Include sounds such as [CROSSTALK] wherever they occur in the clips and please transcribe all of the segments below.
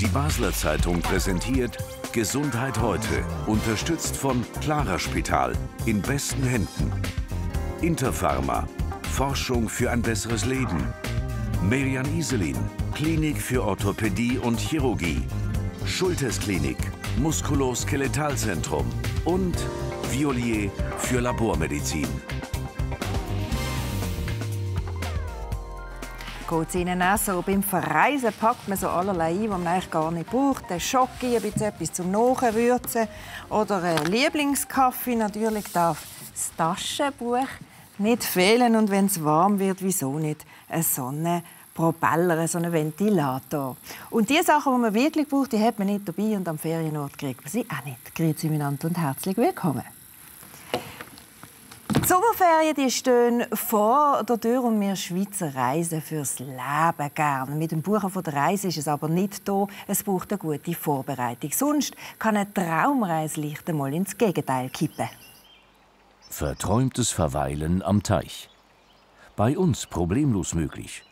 Die Basler Zeitung präsentiert Gesundheit heute, unterstützt von Clara Spital, in besten Händen. Interpharma, Forschung für ein besseres Leben. Merian Iselin, Klinik für Orthopädie und Chirurgie. Schultes Klinik, Muskuloskeletalzentrum und Violier für Labormedizin. Geht es Ihnen auch so? Beim Verreisen packt man so allerlei ein, was man eigentlich gar nicht braucht. Ein Schocke, ein bisschen etwas zum Nachwürzen oder ein Lieblingskaffee. Natürlich darf das Taschenbuch nicht fehlen. Und wenn es warm wird, wieso nicht eine Sonne? Propeller, so einen Ventilator. Und die Sachen, die man wirklich braucht, die hat man nicht dabei und am Ferienort kriegt man sie auch nicht. Grüezi miteinander und herzlich willkommen. Sommerferien die stehen vor der Tür und wir Schweizer reisen fürs Leben gern. Mit dem Buchen von der Reise ist es aber nicht da. Es braucht eine gute Vorbereitung. Sonst kann eine Traumreise leicht einmal ins Gegenteil kippen. Verträumtes Verweilen am Teich. Bei uns problemlos möglich.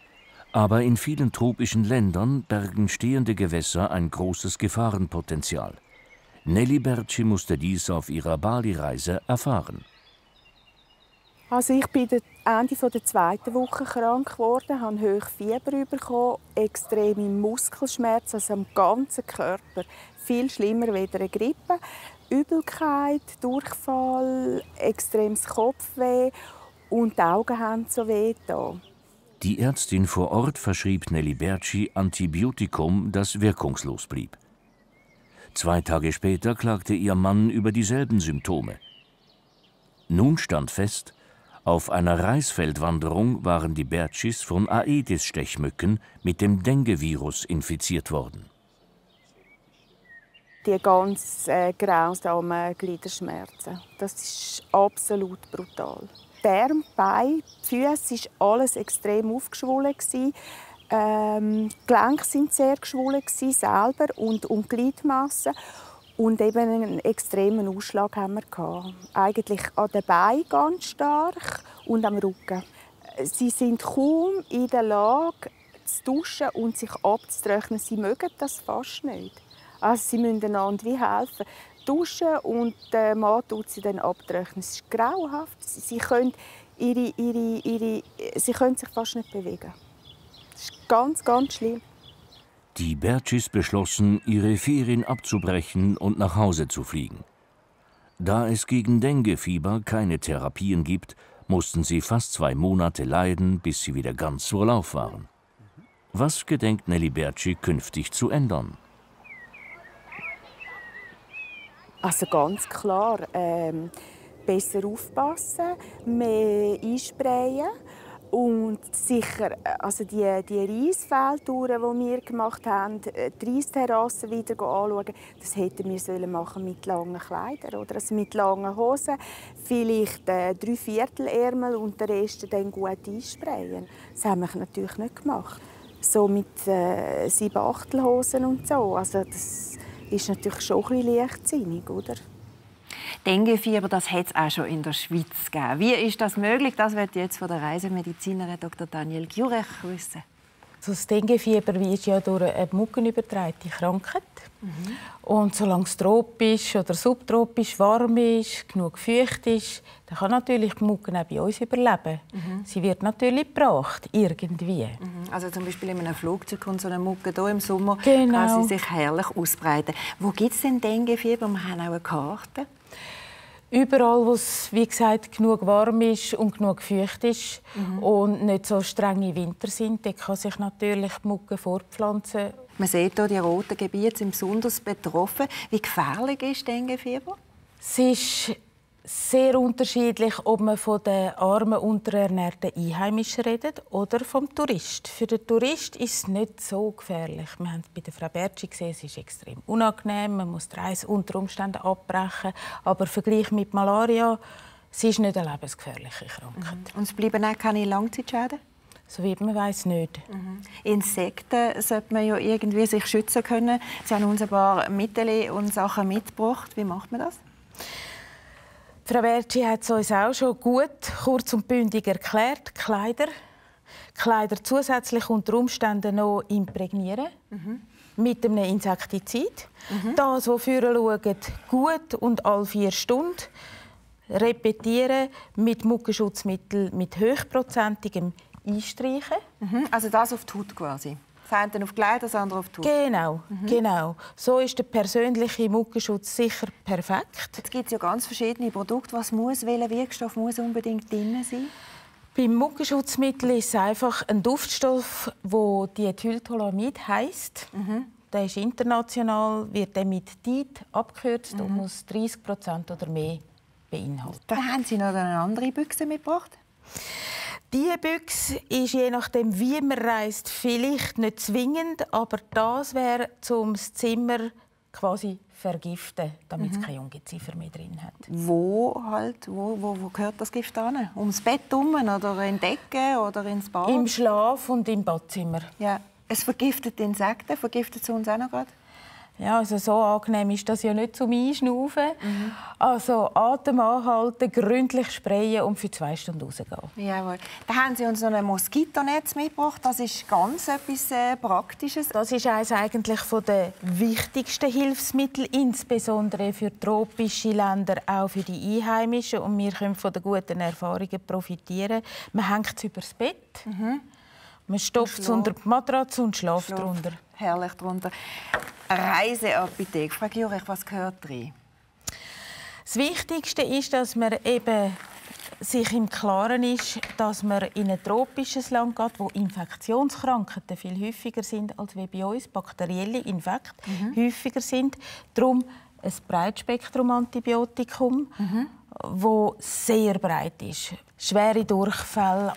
Aber in vielen tropischen Ländern bergen stehende Gewässer ein großes Gefahrenpotenzial. Nelly Berci musste dies auf ihrer Bali-Reise erfahren. Also ich bin Ende der zweiten Woche krank geworden, habe hoch Fieber bekommen, extreme Muskelschmerzen also am ganzen Körper, viel schlimmer als eine Grippe, Übelkeit, Durchfall, extremes Kopfweh und die Augen haben so weh da. Die Ärztin vor Ort verschrieb Nelly Berci Antibiotikum, das wirkungslos blieb. Zwei Tage später klagte ihr Mann über dieselben Symptome. Nun stand fest, auf einer Reisfeldwanderung waren die Bertschis von Aedes-Stechmücken mit dem Dengue-Virus infiziert worden. Die ganz äh, grausamen Gliederschmerzen, das ist absolut brutal. Der Bein, Füße, ist alles extrem aufgeschwollen. Ähm, Gelenke sind sehr geschwollen selber und um die Gliedmasse. Und eben einen extremen Ausschlag haben wir. Eigentlich an den Beinen ganz stark und am Rücken. Sie sind kaum in der Lage zu duschen und sich abzutrocknen. Sie mögen das fast nicht. Also sie müssen einander wie helfen. Duschen und der Mann tut sie dann abtrocknen. Es ist grauenhaft. Sie können, ihre, ihre, ihre, sie können sich fast nicht bewegen. Das ist ganz, ganz schlimm. Die Bertschis beschlossen, ihre Ferien abzubrechen und nach Hause zu fliegen. Da es gegen Denguefieber keine Therapien gibt, mussten sie fast zwei Monate leiden, bis sie wieder ganz zur Lauf waren. Was gedenkt Nelly Bertschi künftig zu ändern? Also ganz klar, ähm, besser aufpassen, mehr einsprayen und sicher, äh, also die, die Reisfeldtouren, die wir gemacht haben, äh, die Reisterrassen wieder anschauen, das hätten wir sollen machen mit langen Kleidern oder also mit langen Hosen, vielleicht äh, drei Viertelärmel und den Rest dann gut einsprayen. Das haben wir natürlich nicht gemacht. So mit äh, sieben Achtelhosen und so. Also das ist natürlich schon ein bisschen leichtsinnig, oder? Denguefieber, das hat es auch schon in der Schweiz gegeben. Wie ist das möglich? Das wird jetzt von der Reisemedizinerin Dr. Daniel Jurech wissen. Also das Denguefieber ist ja durch eine muggenübertragte Krankheit. Mhm. Und solange es tropisch oder subtropisch warm ist, genug feucht ist, dann kann natürlich die Mugge auch bei uns überleben. Mhm. Sie wird natürlich gebracht, irgendwie. Mhm. Also zum Beispiel in einem Flugzeug kommt so eine Mugge hier im Sommer, genau. kann sie sich herrlich ausbreiten. Wo gibt es denn Denguefieber? Wir haben auch eine Karte. Überall, wo es wie gesagt, genug warm ist und genug feucht ist mhm. und nicht so strenge Winter sind, dort kann sich natürlich die Mugge fortpflanzen. Man sieht hier, die roten Gebiete sind besonders betroffen. Wie gefährlich ist Denguefieber? Es ist sehr unterschiedlich, ob man von den armen, unterernährten Einheimischen redet oder vom Tourist. Für den Tourist ist es nicht so gefährlich. Wir haben es bei der Frau Bertschi gesehen, es ist extrem unangenehm, man muss die Reise unter Umständen abbrechen. Aber im Vergleich mit Malaria, es ist nicht eine lebensgefährliche Krankheit. Mhm. Und es bleiben auch keine Langzeitschäden? Soweit man weiß nicht. Mhm. Insekten sollte man ja irgendwie sich schützen können. Sie haben uns ein paar Mittel und Sachen mitgebracht. Wie macht man das? Frau Bertschi hat es uns auch schon gut, kurz und bündig erklärt. Kleider, Kleider zusätzlich unter Umständen noch imprägnieren. Mhm. mit einem Insektizid. Mhm. Das, wofür schauen, gut und alle vier Stunden repetieren mit Muckenschutzmittel mit hochprozentigem Einstreichen. Mhm. Also das auf die Haut quasi? Das eine auf die Kleider, das andere auf die Haut? Genau, mhm. genau. So ist der persönliche Muckenschutz sicher perfekt. Jetzt gibt es ja ganz verschiedene Produkte. Was muss, welcher Wirkstoff muss unbedingt drin sein? Beim Muckenschutzmittel ist es einfach ein Duftstoff, der Diethyltoluamid heisst. Mhm. Der ist international, wird mit DIT abgekürzt mhm. und muss 30% oder mehr beinhalten. Da haben Sie noch eine andere Büchse mitgebracht? Diese Büchse ist je nachdem, wie man reist, vielleicht nicht zwingend, aber das wäre, um das Zimmer quasi vergiften, damit mhm. es keine Ungeziefer mehr drin hat. Wo halt, wo, wo, wo gehört das Gift an? Ums Bett herum oder in die Decke oder ins Bad? Im Schlaf und im Badzimmer. Ja. Es vergiftet Insekten, vergiftet es uns auch noch gerade? Ja, also so angenehm ist das ja nicht zum Einschnaufen. Mhm. Also Atem anhalten, gründlich sprayen und für zwei Stunden rausgehen. Jawohl. Da haben Sie uns noch ein Moskitonetz mitgebracht. Das ist ganz etwas äh, Praktisches. Das ist eines eigentlich von den wichtigsten Hilfsmittel, insbesondere für tropische Länder, auch für die Einheimischen. Und wir können von den guten Erfahrungen profitieren. Man hängt es übers Bett. Mhm. Man stopft es unter die Matratze und schläft drunter. Herrlich drunter. Reiseapotheke. Frau Jurek, was gehört drin? Das Wichtigste ist, dass man eben sich im Klaren ist, dass man in ein tropisches Land geht, wo Infektionskrankheiten viel häufiger sind als wie bei uns, bakterielle Infekte mhm. häufiger sind. Darum ein Breitspektrum-Antibiotikum, mhm. wo sehr breit ist. Schwere Durchfälle,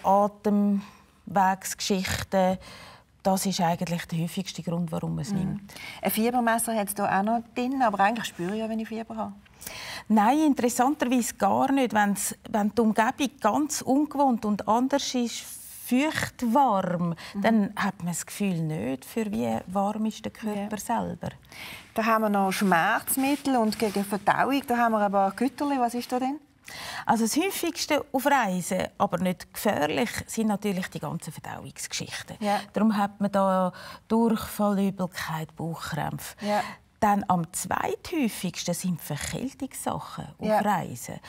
Atemwegsgeschichten, das ist eigentlich der häufigste Grund, warum man es mhm. nimmt. Ein Fiebermesser hat es hier auch noch drin, aber eigentlich spüre ich ja, wenn ich Fieber habe. Nein, interessanterweise gar nicht. Wenn's, wenn die Umgebung ganz ungewohnt und anders ist, feucht warm, mhm. dann hat man das Gefühl nicht, für wie warm ist der Körper ja. selber. Da haben wir noch Schmerzmittel und gegen Verdauung. Da haben wir aber Güterli. Was ist da drin? Also das häufigste auf Reisen, aber nicht gefährlich, sind natürlich die ganzen Verdauungsgeschichten. Ja. Darum hat man da Durchfall, Übelkeit, Bauchkrämpfe. Ja. Dann am zweithäufigsten sind Verkältungssachen auf ja. Reisen.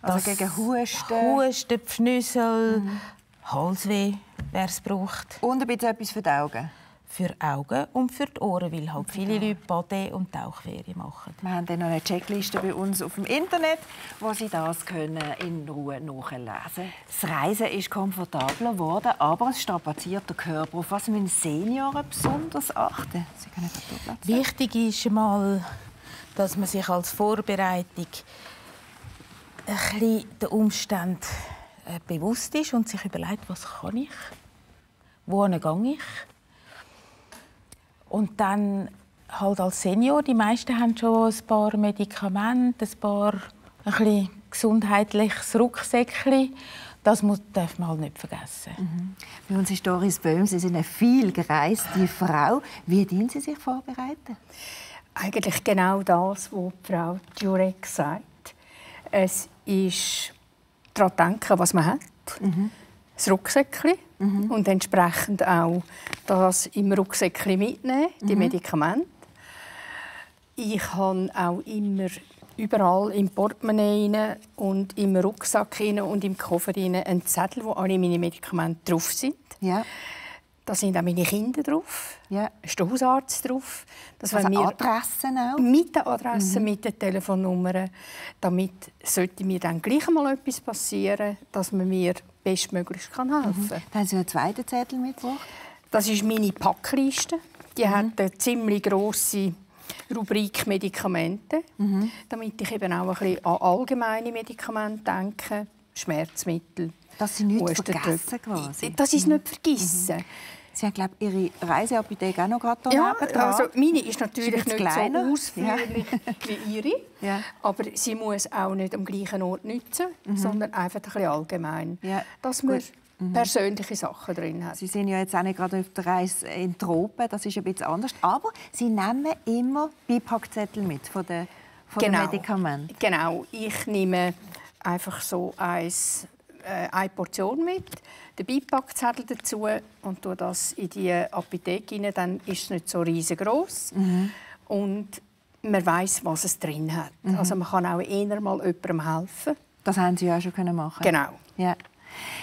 Also das gegen Husten? Husten, Pfnüssel, mhm. Halsweh, wer es braucht. Und ein bisschen etwas für die Augen? Für die Augen und für die Ohren, weil halt viele Leute Bade- und Tauchferien machen. Wir haben dann noch eine Checkliste bei uns auf dem Internet, wo Sie das können in Ruhe nachlesen können. Das Reisen ist komfortabler geworden, aber es strapaziert den Körper. Auf was müssen Senioren besonders achten? Sie können Wichtig ist mal, dass man sich als Vorbereitung ein bisschen den Umständen äh, bewusst ist und sich überlegt, was kann ich, wohin gehe ich und dann halt als Senior, die meisten haben schon ein paar Medikamente, ein paar ein bisschen gesundheitliches Rucksäckchen. Das darf man halt nicht vergessen. Mhm. Bei uns ist Doris Böhm, Sie sind eine viel gereiste Frau. Wie dienen Sie sich vorbereiten? Eigentlich genau das, was Frau Jurek sagt. Es ist daran denken, was man hat. Mhm das Rucksäckchen mhm. und entsprechend auch das im Rucksäckchen mitnehmen, die mhm. Medikamente. Ich habe auch immer überall im Portemonnaie und im Rucksack und im Koffer einen Zettel, wo alle meine Medikamente drauf sind. Ja. Da sind auch meine Kinder drauf. Ja. Da ist der Hausarzt drauf. Das also wir Adressen auch? Mit den Adressen, mhm. mit den Telefonnummern. Damit sollte mir dann gleich mal etwas passieren, dass man mir bestmöglich kann helfen kann. Mhm. Haben Sie einen zweiten Zettel mitgebracht? Das ist meine Packliste. Die mhm. hat eine ziemlich grosse Rubrik Medikamente, mhm. damit ich eben auch ein bisschen an allgemeine Medikamente denke, Schmerzmittel, dass Sie nichts vergessen quasi. Das ist nicht vergessen. Mhm. Sie haben, glaube Ihre Reiseapotheke auch noch gerade ja, also meine ist natürlich ist nicht kleiner. so ausführlich ja. wie Ihre, [LAUGHS] ja. aber sie muss auch nicht am gleichen Ort nutzen, mhm. sondern einfach ein bisschen allgemein, ja. dass man mhm. persönliche Sachen drin hat. Sie sind ja jetzt auch nicht gerade auf der Reise in Tropen, das ist ein bisschen anders, aber Sie nehmen immer Beipackzettel mit von den, von genau. den Medikamenten. Genau, ich nehme einfach so eins eine Portion mit, den Beipackzettel dazu und tue das in die Apotheke rein. Dann ist es nicht so riesengroß mhm. und man weiß, was es drin hat. Mhm. Also man kann auch eher mal jemandem helfen. Das haben Sie ja auch schon machen. Genau. Ja.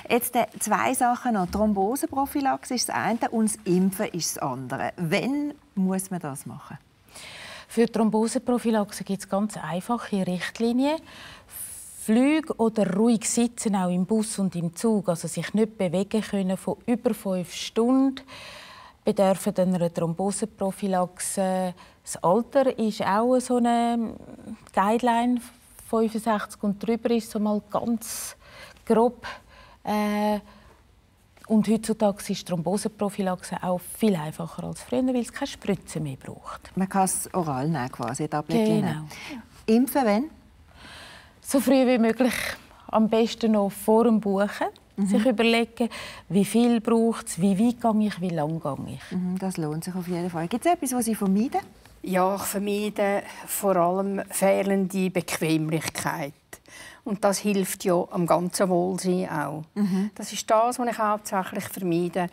Jetzt äh, zwei Sachen noch. Thromboseprophylaxe ist das eine und das Impfen ist das andere. Wann muss man das machen? Für Thromboseprophylaxe gibt es ganz einfache Richtlinien. Flüge oder ruhig sitzen, auch im Bus und im Zug, also sich nicht bewegen können von über fünf Stunden, bedürfen einer Thromboseprophylaxe. Das Alter ist auch so eine Guideline. 65 und drüber ist so mal ganz grob. Äh, und heutzutage ist Thromboseprophylaxe auch viel einfacher als früher, weil es keine Spritze mehr braucht. Man kann es oral nehmen, quasi, Genau. Impfen wenn? So früh wie möglich. Am besten noch vor dem Buchen. Mhm. Sich überlegen, wie viel braucht es, wie weit gehe ich, wie lang gehe ich. Mhm, das lohnt sich auf jeden Fall. Gibt es etwas, was Sie vermeiden? Ja, ich vermeide vor allem fehlende Bequemlichkeit. Und das hilft ja am ganzen Wohlsein auch. Mhm. Das ist das, was ich hauptsächlich vermeide.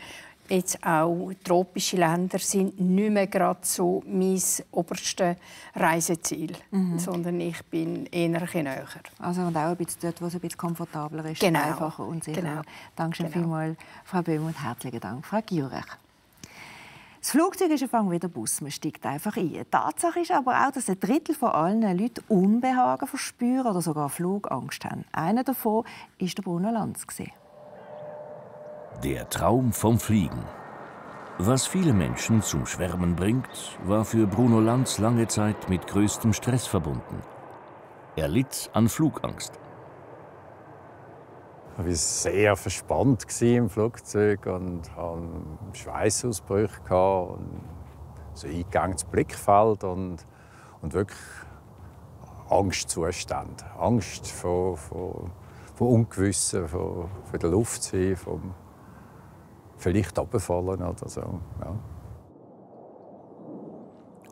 Jetzt auch tropische Länder sind nicht mehr gerade so mein oberstes Reiseziel, mhm. sondern ich bin eher ein näher. Also und auch ein bisschen dort, wo es ein bisschen komfortabler ist, genau. einfacher und sicherer. Genau. Danke schön genau. vielmals, Frau Böhm, und herzlichen Dank, Frau Giurech. Das Flugzeug ist ein wie der Bus, man steigt einfach ein. Tatsache ist aber auch, dass ein Drittel von allen Leuten Unbehagen verspüren oder sogar Flugangst haben. Einer davon war der Bruno Lanz. Der Traum vom Fliegen. Was viele Menschen zum Schwärmen bringt, war für Bruno Lanz lange Zeit mit größtem Stress verbunden. Er litt an Flugangst. Ich war sehr verspannt im Flugzeug und hatte Schweißausbrüche und so eingegangenes Blickfeld und, und wirklich Angstzustand. Angst vor, vor, vor Ungewissen, vor, vor der Luft vom vielleicht runterfallen oder so. Ja.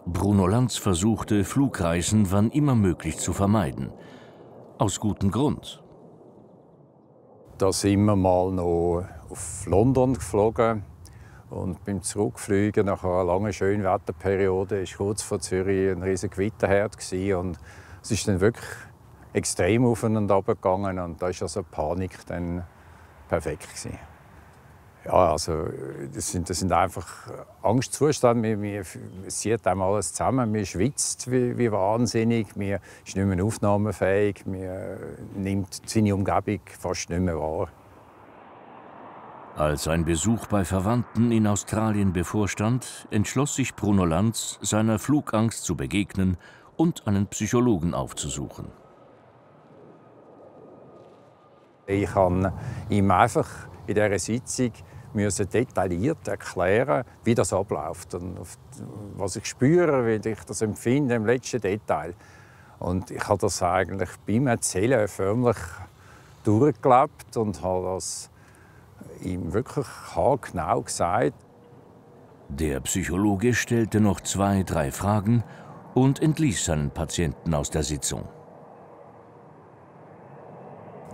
Bruno Lanz versuchte, Flugreisen wann immer möglich zu vermeiden. Aus gutem Grund. Da sind wir mal noch auf London geflogen. Und beim Zurückfliegen nach einer langen Schönwetterperiode war kurz vor Zürich ein riesiger Gewitterherd. Und es ist dann wirklich extrem aufeinander gegangen und da war also Panik dann perfekt. Gewesen. Ja, also das sind, das sind einfach Angstzustände. Man, man sieht einem alles zusammen. Man schwitzt wie, wie wahnsinnig. Man ist nicht mehr aufnahmefähig. Man nimmt seine Umgebung fast nicht mehr wahr. Als ein Besuch bei Verwandten in Australien bevorstand, entschloss sich Bruno Lanz, seiner Flugangst zu begegnen und einen Psychologen aufzusuchen. Ich kann ihm einfach in dieser Sitzung müssen detailliert erklären, wie das abläuft und was ich spüre, wie ich das empfinde im letzten Detail. Und ich habe das eigentlich beim Erzählen förmlich durchgelebt und habe das ihm wirklich genau gesagt. Der Psychologe stellte noch zwei, drei Fragen und entließ seinen Patienten aus der Sitzung.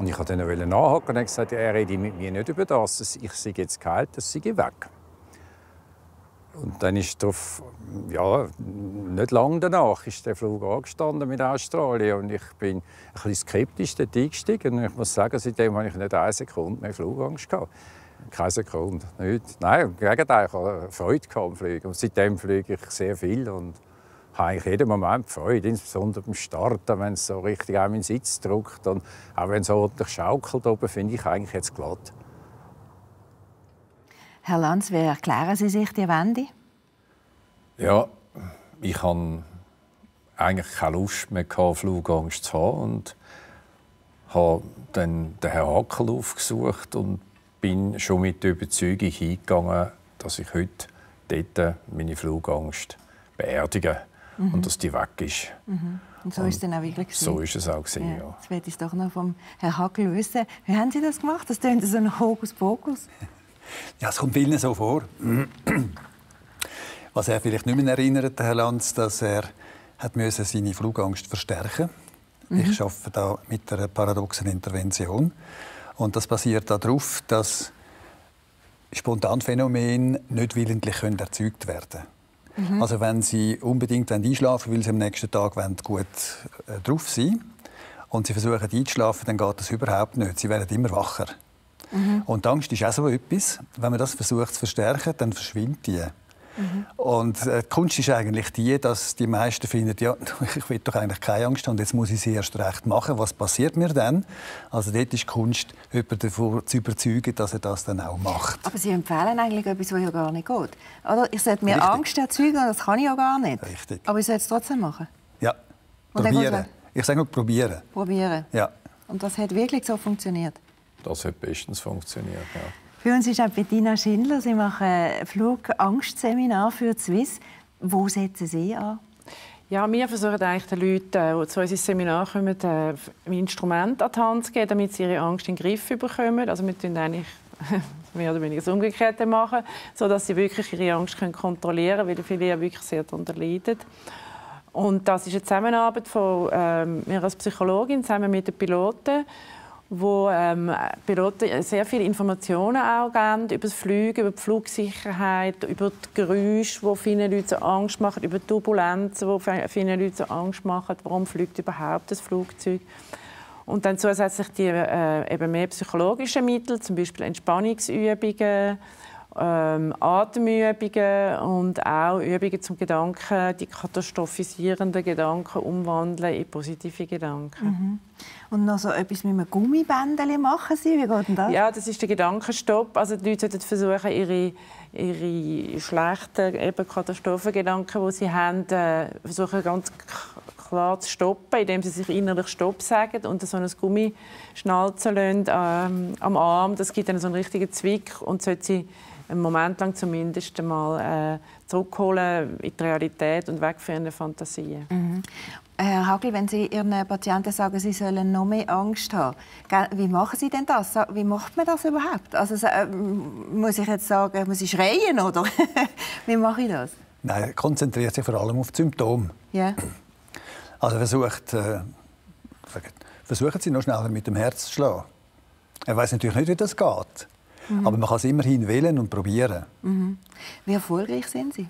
Und ich wollte dann nachhaken und gesagt, er rede mit mir nicht über das. Ich sei jetzt geheilt, das sei weg. Und dann ist drauf, ja, nicht lange danach ist der Flug angestanden mit Australien und ich bin ein bisschen skeptisch dort eingestiegen. Und ich muss sagen, seitdem habe ich nicht eine Sekunde mehr Flugangst gehabt. Keine Sekunde, nicht. Nein, im Gegenteil, ich hatte Freude am Fliegen. Und seitdem fliege ich sehr viel und habe ich jeden Moment Freude, insbesondere beim Starten, wenn es so richtig auch meinen Sitz drückt. Und auch wenn es ordentlich schaukelt, oben, finde ich eigentlich jetzt glatt. Herr Lanz, wie erklären Sie sich die Wende? Ja, ich hatte eigentlich keine Lust mehr, Flugangst zu haben. Und habe dann den Herrn Hackel aufgesucht und bin schon mit der Überzeugung hingegangen, dass ich heute dort meine Flugangst beerdige mhm. und dass die weg ist. Mhm. Und so und ist es dann auch wirklich So ist es auch gewesen, ja. ja. Jetzt werde ich doch noch vom Herrn Hackel wissen. Wie haben Sie das gemacht? Das klingt so ein Hokuspokus. Ja, es kommt vielen so vor. Was er vielleicht nicht mehr erinnert, Herr Lanz, dass er hat müssen seine Flugangst verstärken. Mhm. Ich arbeite da mit einer paradoxen Intervention. Und das basiert darauf, dass Spontanphänomene nicht willentlich können erzeugt werden mhm. Also wenn Sie unbedingt einschlafen wollen, weil Sie am nächsten Tag gut äh, drauf sein und Sie versuchen einzuschlafen, dann geht das überhaupt nicht. Sie werden immer wacher. Mhm. Und Angst ist auch so etwas. Wenn man das versucht zu verstärken, dann verschwindet die. Mhm. Und äh, die Kunst ist eigentlich die, dass die meisten finden, ja, [LAUGHS] ich will doch eigentlich keine Angst haben, jetzt muss ich sie erst recht machen. Was passiert mir dann? Also dort ist die Kunst, jemanden davon zu überzeugen, dass er das dann auch macht. Aber Sie empfehlen eigentlich etwas, was ja gar nicht geht. Oder? Ich sollte mir Richtig. Angst erzeugen, das kann ich ja gar nicht. Richtig. Aber ich soll es trotzdem machen. Ja, probieren. Ich sage nur probieren. Probieren? Ja. Und das hat wirklich so funktioniert? Das hat bestens funktioniert, ja. Für uns ist auch Bettina Schindler. Sie machen ein Flugangstseminar für die Swiss. Wo setzen Sie an? Ja, wir versuchen eigentlich den Leuten, die zu uns ins Seminar kommen, ein Instrument an die Hand zu geben, damit sie ihre Angst in den Griff bekommen. Also wir tun eigentlich [LAUGHS] mehr oder weniger das Umgekehrte machen, sodass sie wirklich ihre Angst kontrollieren können, weil viele ja wirklich sehr darunter leiden. Und das ist eine Zusammenarbeit von ähm, mir als Psychologin zusammen mit den Piloten wo ähm, Piloten sehr viele Informationen auch geben über das Fliegen, über die Flugsicherheit, über die Geräusche, die vielen Leuten Angst machen, über die Turbulenzen, die vielen Leuten Angst machen, warum fliegt überhaupt das Flugzeug. Und dann zusätzlich die äh, eben mehr psychologischen Mittel, zum Beispiel Entspannungsübungen, ähm, Atemübungen und auch Übungen zum Gedanken, die katastrophisierenden Gedanken umwandeln in positive Gedanken. Mhm. Und noch so etwas mit einem Gummibändchen machen Sie? Wie geht denn das? Ja, das ist der Gedankenstopp. Also die Leute sollten versuchen, ihre, ihre schlechten eben Katastrophengedanken, die sie haben, äh, versuchen ganz klar zu stoppen, indem sie sich innerlich Stopp sagen und so ein Gummi schnalzen lassen, ähm, am Arm. Das gibt dann so einen richtigen Zwick und sollte sie einen Moment lang zumindest einmal äh, zurückholen in die Realität und weg von ihren Fantasien. Mhm. Herr Hagel, wenn Sie Ihren Patienten sagen, sie sollen noch mehr Angst haben, wie machen Sie denn das? Wie macht man das überhaupt? Also, äh, muss ich jetzt sagen, muss ich schreien oder [LAUGHS] wie mache ich das? Nein, konzentriert sich vor allem auf die Symptome. Yeah. [CLEARS THROAT] Also versucht, äh, versuchen Sie noch schneller mit dem Herz zu schlagen. Er weiß natürlich nicht, wie das geht. Mhm. Aber man kann es immerhin wählen und probieren. Mhm. Wie erfolgreich sind Sie?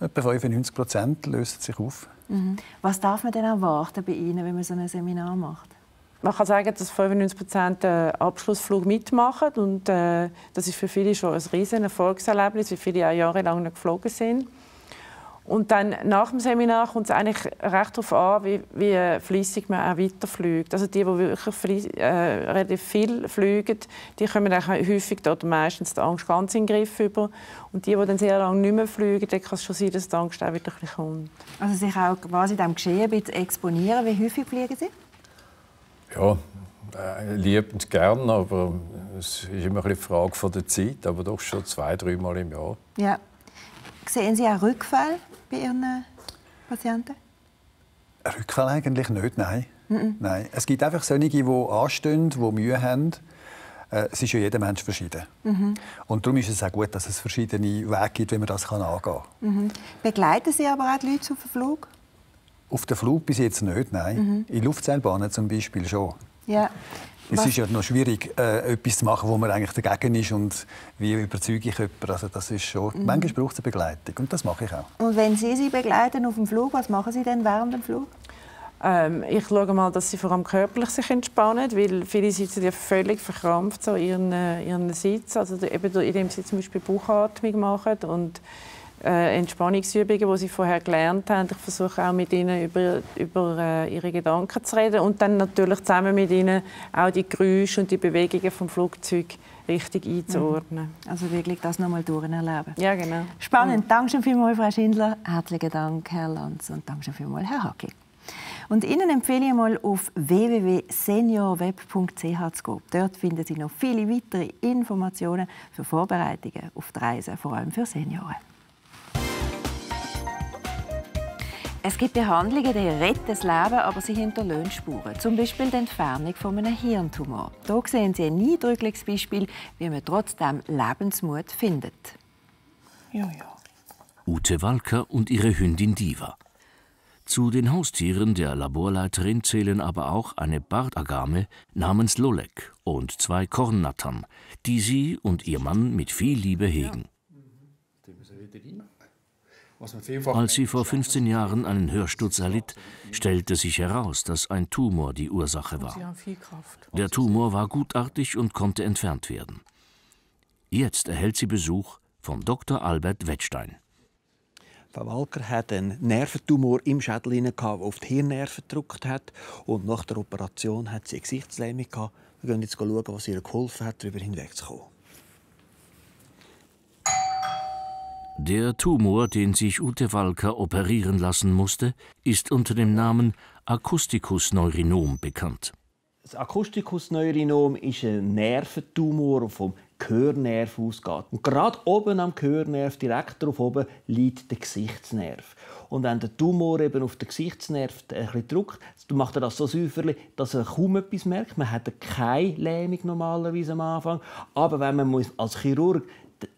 Etwa 95 Prozent lösen sich auf. Mhm. Was darf man denn erwarten bei Ihnen, wenn man so ein Seminar macht? Man kann sagen, dass 95 Prozent Abschlussflug mitmachen. Und, äh, das ist für viele schon ein riesen Erfolgserlebnis, weil viele auch jahrelang nicht geflogen sind. Und dann nach dem Seminar kommt es eigentlich recht darauf an, wie, wie fließig man auch weiterfliegt. Also die, die wirklich äh, relativ viel fliegen, die kommen dann häufig oder meistens die Angst ganz in den Griff über. Und die, die dann sehr lange nicht mehr fliegen, dann kann es schon sein, dass die Angst auch wieder ein bisschen kommt. Also sich auch quasi dem Geschehen ein exponieren. Wie häufig fliegen Sie? Ja, äh, liebend gern, aber es ist immer eine Frage von der Zeit, aber doch schon zwei, dreimal im Jahr. Ja. Sehen Sie auch Rückfälle bei Ihren Patienten? Rückfall eigentlich nicht, nein. Mm nein. Es gibt einfach solche, die anstehen, die Mühe haben. Äh, es ist ja jeder Mensch verschieden. Mhm. Und darum ist es auch gut, dass es verschiedene Wege gibt, wie man das angehen kann. Mhm. Begleiten Sie aber auch die Leute auf den Flug? Auf den Flug bis jetzt nicht, nein. Mhm. In Luftseilbahnen zum Beispiel schon. Ja. Es Was? ist ja noch schwierig, äh, etwas zu machen, wo man eigentlich dagegen ist und wie überzeuge ich jemanden. Also das ist schon, mhm. Manchmal braucht es eine Begleitung und das mache ich auch. Und wenn Sie sie begleiten auf dem Flug, was machen Sie denn während dem Flug? Ähm, ich schaue mal, dass sie vor allem körperlich sich entspannen, weil viele sitzen ja völlig verkrampft so in ihren, äh, ihren Sitz, also eben indem sie zum Beispiel Bauchatmung machen und äh, Entspannungsübungen, die sie vorher gelernt haben. Ich versuche auch mit ihnen über, über äh, ihre Gedanken zu reden und dann natürlich zusammen mit ihnen auch die Geräusche und die Bewegungen vom Flugzeug richtig einzuordnen. Mhm. Also wirklich das nochmal durcherleben. Ja, genau. Spannend. Mhm. Danke vielmals, Frau Schindler. Herzlichen Dank, Herr Lanz. Und danke vielmals, Herr Hackel. Und Ihnen empfehle ich mal auf www.seniorweb.ch zu gehen. Dort finden Sie noch viele weitere Informationen für Vorbereitungen auf die Reise, vor allem für Senioren. Es gibt Behandlungen, die retten das Leben, aber sie hinterlassen Spuren. Zum Beispiel die Entfernung von einem Hirntumor. Hier sehen Sie ein eindrückliches Beispiel, wie man trotzdem Lebensmut findet. Ja, ja. Ute Walker und ihre Hündin Diva. Zu den Haustieren der Laborleiterin zählen aber auch eine Bartagame namens Lolek und zwei Kornnattern, die sie und ihr Mann mit viel Liebe hegen. Als sie vor 15 Jahren einen Hörsturz erlitt, stellte sich heraus, dass ein Tumor die Ursache war. Der Tumor war gutartig und konnte entfernt werden. Jetzt erhält sie Besuch von Dr. Albert Wettstein. Frau Walker hat einen Nerventumor im Schädel, der auf die Hirnnerven gedrückt hat. Und nach der Operation hat sie eine Gesichtslähmung. Wir gehen jetzt schauen, was ihr geholfen hat, darüber hinwegzukommen. Der Tumor, den sich Ute Walker operieren lassen musste, ist unter dem Namen Acousticus-Neurinom bekannt. Das Acousticus-Neurinom ist ein Nerventumor, der vom Gehörnerv ausgeht. Und gerade oben am Gehörnerv, direkt darauf oben, liegt der Gesichtsnerv. Und wenn der Tumor eben auf den Gesichtsnerv ein bisschen drückt, macht er das so säuferlich, dass er kaum etwas merkt. Man hat keine Lähmung normalerweise am Anfang. Aber wenn man als Chirurg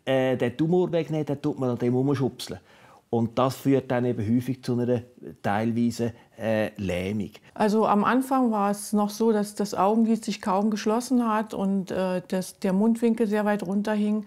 äh, den Tumor wegnehmen, dann tut man an dem umschubseln. Und das führt dann eben häufig zu einer teilweise äh, Lähmung. Also am Anfang war es noch so, dass das Augenlid sich kaum geschlossen hat und äh, das, der Mundwinkel sehr weit runterhing.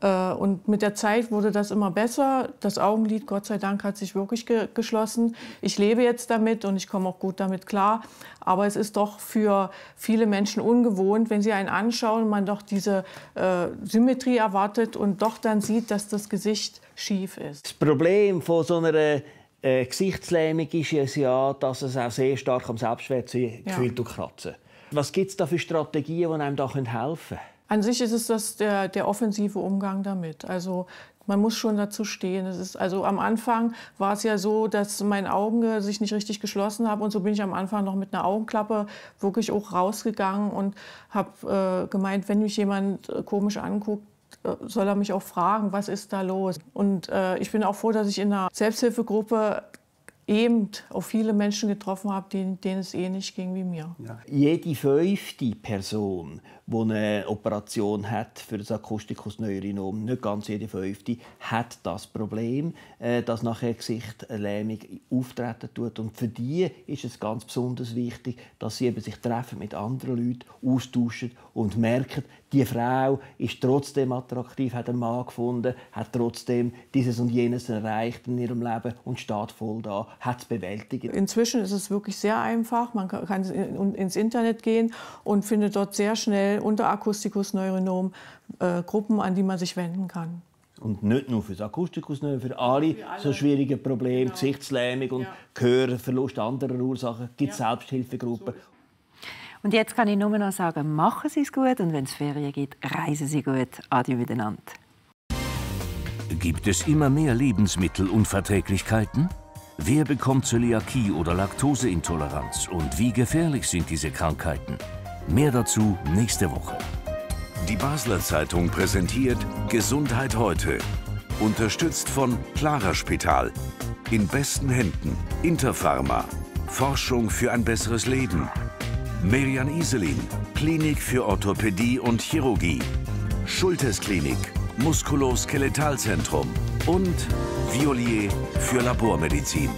Äh, und mit der Zeit wurde das immer besser. Das Augenlid, Gott sei Dank, hat sich wirklich ge geschlossen. Ich lebe jetzt damit und ich komme auch gut damit klar. Aber es ist doch für viele Menschen ungewohnt, wenn sie einen anschauen, man doch diese äh, Symmetrie erwartet und doch dann sieht, dass das Gesicht schief ist. Das Problem von so einer äh, Gesichtslähmung ist es ja, dass es auch sehr stark am Selbstwertgefühl ja. kratzen. Was gibt es da für Strategien, die einem da helfen können? An sich ist es das der, der offensive Umgang damit. Also man muss schon dazu stehen. Es ist, also am Anfang war es ja so, dass mein Auge sich nicht richtig geschlossen haben und so bin ich am Anfang noch mit einer Augenklappe wirklich auch rausgegangen und habe äh, gemeint, wenn mich jemand äh, komisch anguckt, äh, soll er mich auch fragen, was ist da los? Und äh, ich bin auch froh, dass ich in einer Selbsthilfegruppe eben auf viele Menschen getroffen habe, denen, es ähnlich ging wie mir. Ja. Jede fünfte Person, die eine Operation hat für das Akustikus-Neurinom, nicht ganz jede fünfte, hat das Problem, äh, dass nachher Gesicht eine Lähmung auftreten tut. Und für die ist es ganz besonders wichtig, dass sie eben sich treffen mit anderen Leuten, austauschen und merken, die Frau ist trotzdem attraktiv, hat einen Mann gefunden, hat trotzdem dieses und jenes erreicht in ihrem Leben und steht voll da, hat es bewältigt. Inzwischen ist es wirklich sehr einfach. Man kann ins Internet gehen und findet dort sehr schnell unter Akustikus Neuronom äh, Gruppen, an die man sich wenden kann. Und nicht nur für das Akustikus, sondern für alle, für alle so schwierige Probleme, genau. Gesichtslähmung und ja. Gehörverlust anderer Ursachen, gibt es ja. Selbsthilfegruppen. Und jetzt kann ich nur noch sagen, machen Sie es gut und wenn es Ferien gibt, reisen Sie gut. Adieu miteinander. Gibt es immer mehr Lebensmittelunverträglichkeiten? Wer bekommt Zöliakie oder Laktoseintoleranz und wie gefährlich sind diese Krankheiten? Mehr dazu nächste Woche. Die Basler Zeitung präsentiert Gesundheit heute. Unterstützt von Clara Spital. In besten Händen. Interpharma. Forschung für ein besseres Leben. Merian Iselin, Klinik für Orthopädie und Chirurgie. Schultes Klinik, Muskuloskeletalzentrum und Violier für Labormedizin.